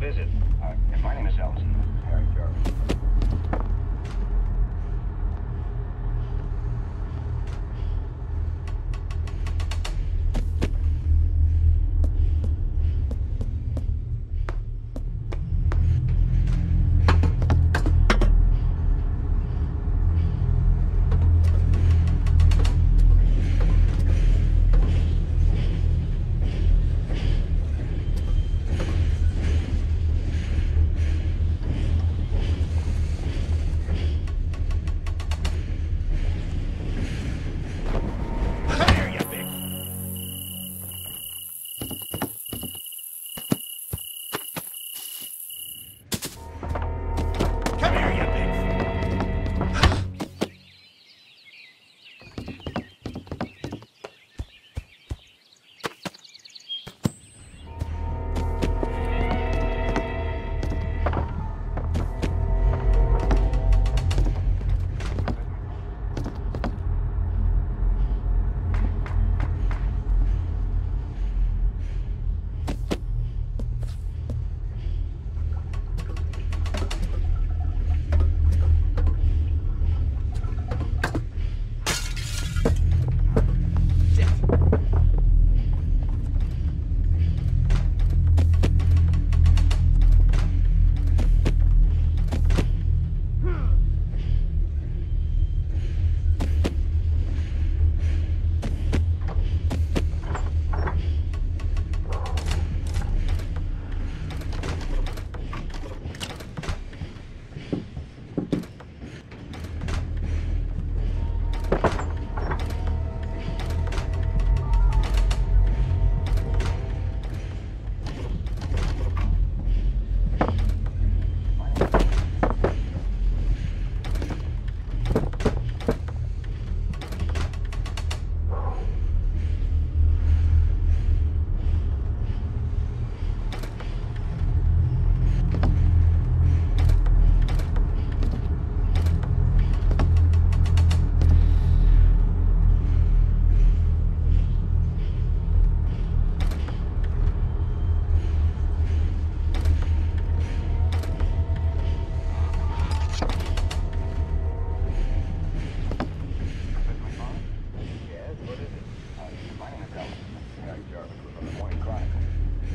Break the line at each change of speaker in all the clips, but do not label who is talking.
What is it?
Uh, my name is Ellison.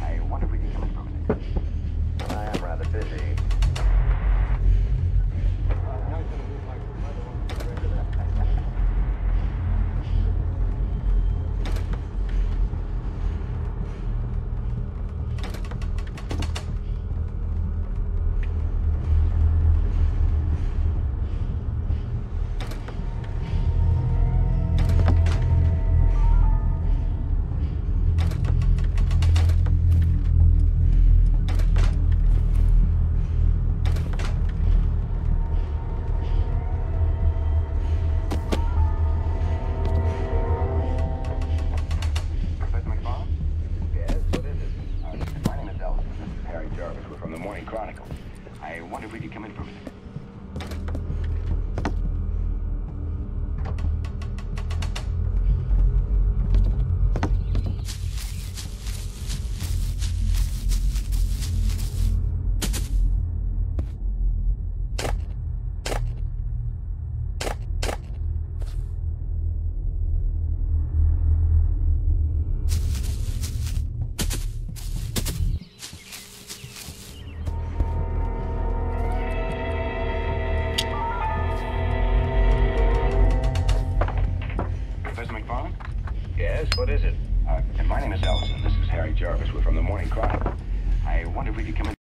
I wonder if we could come in for a minute. I am rather busy. Jarvis. We're from the Morning Chronicle. I wonder if we could come in for a minute. What is it?
Uh, my name is Ellison. This is Harry Jarvis. We're from the Morning Chronicle. I wonder if we could come in